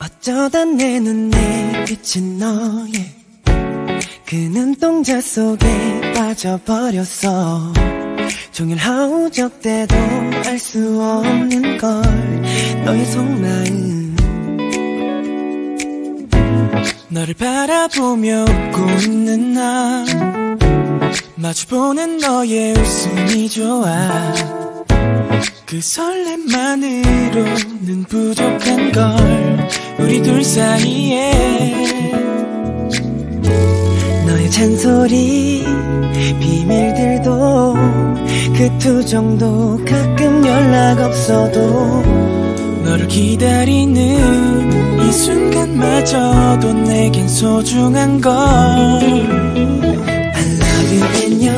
어쩌다 내 눈에 비친 너의 그 눈동자 속에 빠져버렸어. 종일 허우적대도 알 수 없는 걸 너의 속마음. 너를 바라보며 웃고 있는 나 마주보는 너의 웃음이 좋아. 그 설렘만으로는 부족한 걸 우리 둘 사이에. 너의 잔소리 비밀들도 그 투정도 가끔 연락 없어도 너를 기다리는 이 순간마저도 내겐 소중한 걸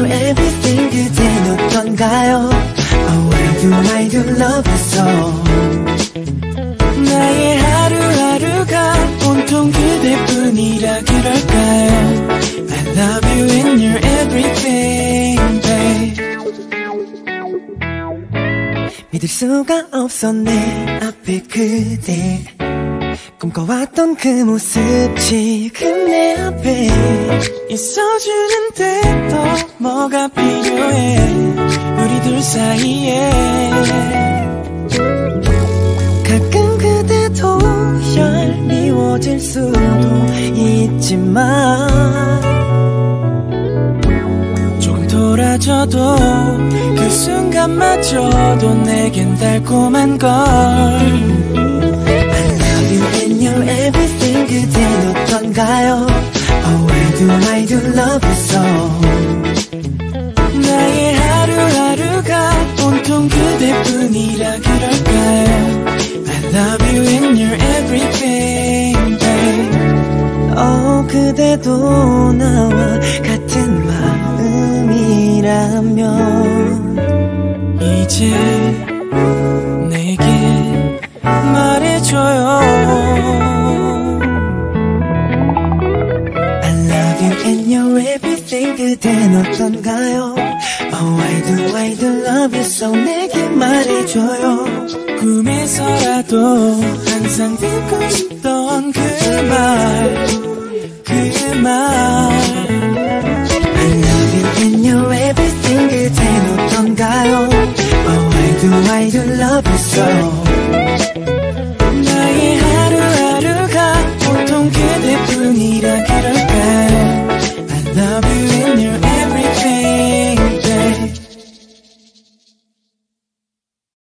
you're everything 그댄 어떤가요 Oh why do I do love you so 나의 하루하루가 온통 그대뿐이라 그럴까요 I love you and you're everything babe 믿을 수가 내 앞에 그대 꿈꿔왔던 그 모습 지금 내 앞에 있어주는데 더 뭐가 필요해? 우리 둘 사이에. 가끔 그대도 얄미워질 수도 있지만 조금 돌아져도 그 순간마저도 내겐 달콤한 걸 그댄 어떤가요 Oh why do I do love you so 나의 하루하루가 온통 그대뿐이라 그럴까요 I love you and you're everything babe 어 그대도 나와 같은 마음이라면 이제 그댄 어떤가요? Oh why do I do love you so 내게 말해줘요 꿈에서라도 항상 듣고 싶던 그 말 그말 I love you and your everything 그댄 어떤가요? Oh why do I do love you so